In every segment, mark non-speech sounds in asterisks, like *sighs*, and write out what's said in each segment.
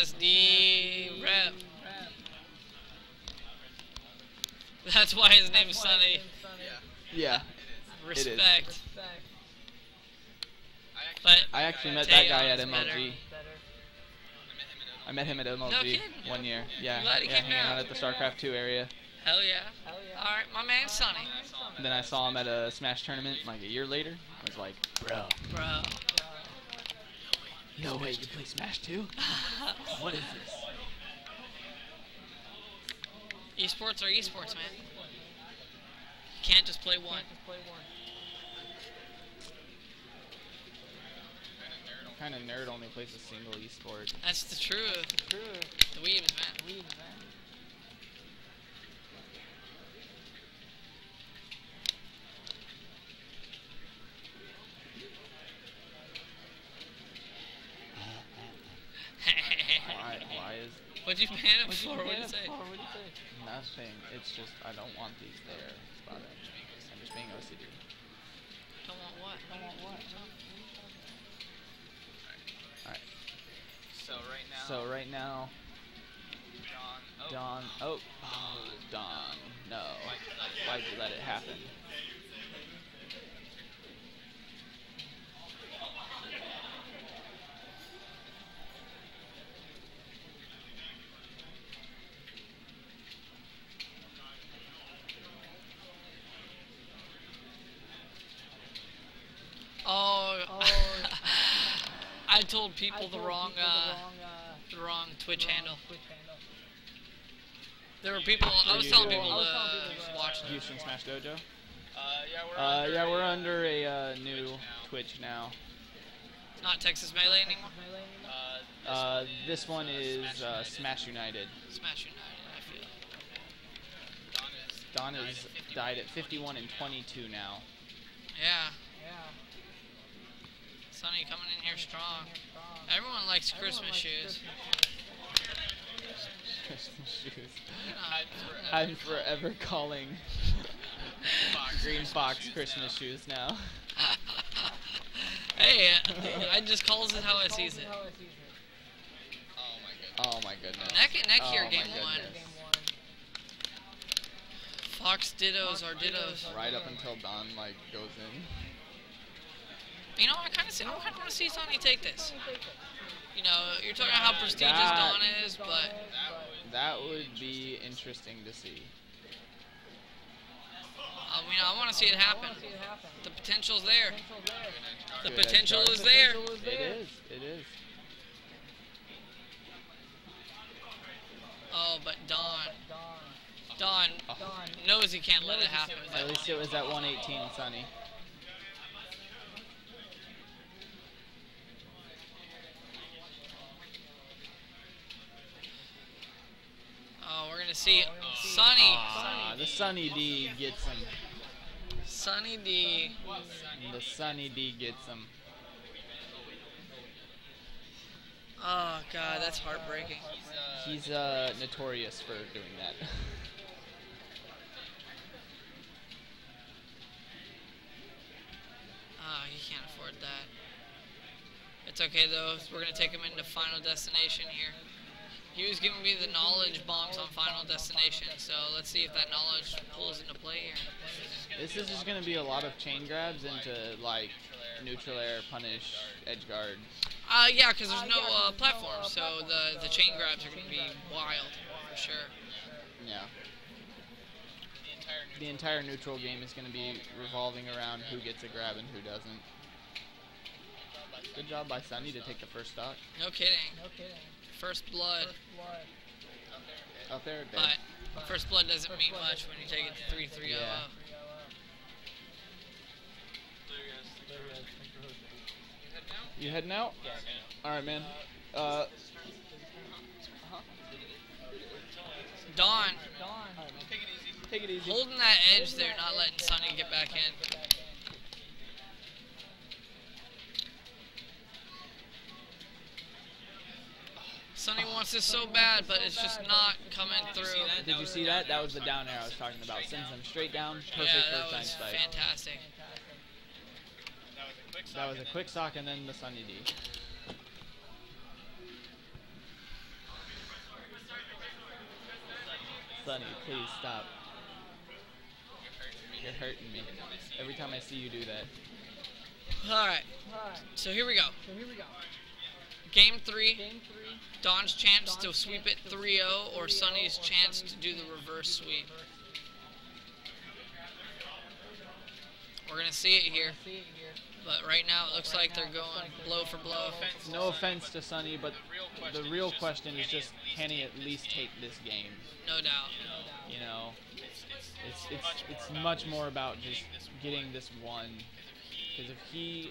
NSD rep. That's why his name is Sunny. Yeah. is. Respect. But I actually met that guy at MLG. I met him at MLG kidding. one year. Yeah, glad he yeah, came hanging down. out at the StarCraft 2 area. hell yeah. All right, my man Sunny. And then I saw him at a Smash tournament like a year later. I was like, bro, Bro. No way you play Smash 2? *sighs* What is this? Esports are esports, man. You can't just play one. What kind of nerd only plays a single esport? That's the truth. The weebs, man. Why, why is What'd you ban him for? What'd you say? nothing? It's just I don't want these there. That's about it. I'm just being OCD. Dawn't want what? Dawn't want what? Alright. So right now, So right now, John. Oh, Don. Oh, oh, Don. No. Why'd you let it happen? Oh. I told people the wrong, uh, the wrong Twitch handle. There were people. I was telling people I was to watch. Houston Smash Dojo. Uh, yeah, we're Uh, under yeah, a, we're uh, under a uh, new Twitch now. Not Texas Melee anymore. Uh, this Uh, one this is, one uh, is uh, United. Smash United. Smash United. I feel. Dawn is Dawn is died at 51 and 22 now. Yeah. Yeah. Sunny coming in here strong. Everyone likes Christmas shoes. Christmas shoes. I'm *laughs* forever calling *laughs* Green Fox Christmas shoes now. *laughs* hey, uh, I just calls it how I sees it. Oh my goodness. Oh my goodness. Neck neck oh here, game one. Fox dittos are dittos. Right up until Dawn like goes in. You know, I kind of see. I kind of want to see Sunny take this. You know, you're talking about how prestigious That- Dawn is, but That would be interesting to see. I mean, I want to see it happen. The potential's there. The potential is there. It is. It is. Oh, but Dawn, Dawn knows he can't let it happen. At least it was at 118, Sunny. See Sunny, Ah, the Sunny D gets him. Sunny D. The Sunny D gets him. Oh God, that's heartbreaking. He's uh, notorious for doing that. Oh, *laughs* he can't afford that. It's okay though. We're gonna take him into Final Destination here. He was giving me the knowledge bombs on Final Destination, so let's see if that knowledge pulls into play here. This is just gonna be a lot of chain grabs into like neutral air, punish, edge guard. Uh, yeah, because there's no uh, platform, so the the chain grabs are gonna be wild for sure. Yeah. The entire neutral game is gonna be revolving around who gets a grab and who doesn't. Good job by Sunny to take the first stock. No kidding. First blood, Out there, dead. but first blood doesn't mean much when you take it to three three oh. Yeah. You heading out? Yeah, All right, man. Uh, Dawn take it easy. holding that edge there, not letting Sunny get back in. Sunny wants this so bad, but it's just not coming through. Did you see that? That was the down air I was talking about. Sends them straight down. Perfect yeah, that was spike. fantastic. That was a quick sock and then the Sunny D. Sunny, please stop. You're hurting me. Every time I see you do that. Alright. So here we go. So here we go. Game three. Dawn's chance to sweep it 3-0 or Sunny's chance to do the reverse sweep. We're gonna see it here, but right now it looks like they're going blow for blow. Offense. No offense to Sunny, but the real question is just can he at least take this game? No doubt. You know, it's it's it's much more about just getting this one. Because if he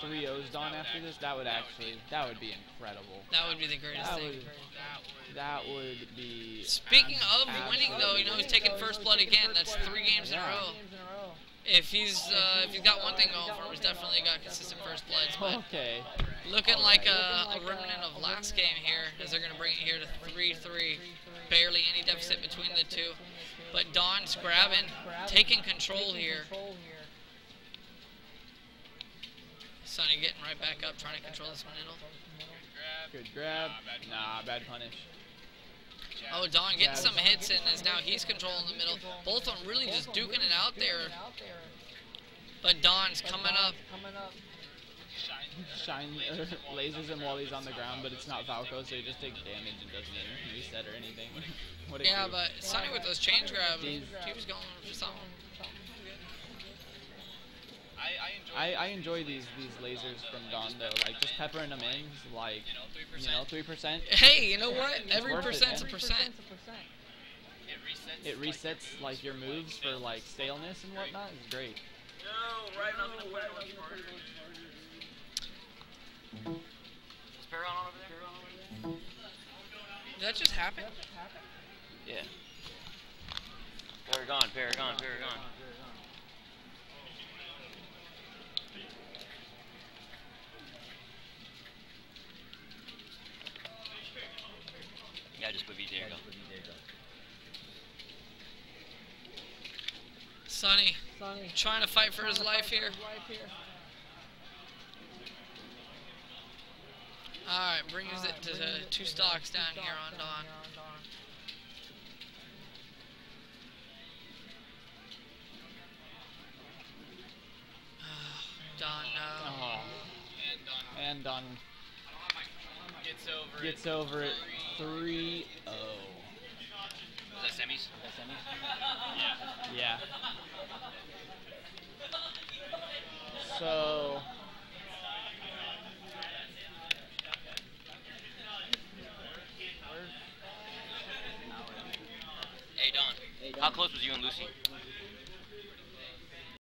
3 0s Dawn after this, that would actually that would be incredible. That would be the greatest That thing. would that would be. Speaking of winning, though, you know he's taking first blood again. That's three games in a row. If he's uh, if he's got one thing going for him, he's definitely got consistent first bloods. But Okay. looking like a, a remnant of last game here, as they're gonna bring it here to three-three. Barely any deficit between the two. But Dawn's grabbing, taking control here. Sunny getting right back up, trying to control this middle. Good grab. Nah, bad punish. Oh, Dawn getting some hits in as now he's controlling the middle. Both of them really just duking it out there. But Dawn's coming up. Shine uh, lasers uh, him while he's on the ground, but it's not Falco, so he just takes damage and doesn't even reset or anything. *laughs* what a Yeah, goof. but Sunny with those chain grabs, he These- was going for something. I, I enjoy I, I enjoy these these lasers from Dawn though, like just peppering them in, like you know, three you percent. know, three percent. Hey, you know what? Every percent's a percent. It resets. It resets like your moves for like staleness and whatnot. It's great. No, right on the way. Is Paragon over there? Did that just happen? Yeah. Paragon, Paragon, Paragon. Yeah, just put VJ. There you go. Sonny trying to fight for his life here. Alright, brings it to the two stocks down here on Dawn. Dawn, *sighs* no. Oh, And Dawn and Dawn gets over gets it. over it three oh. Is that semis? Yeah. So Hey Dawn, how close was you and Lucy?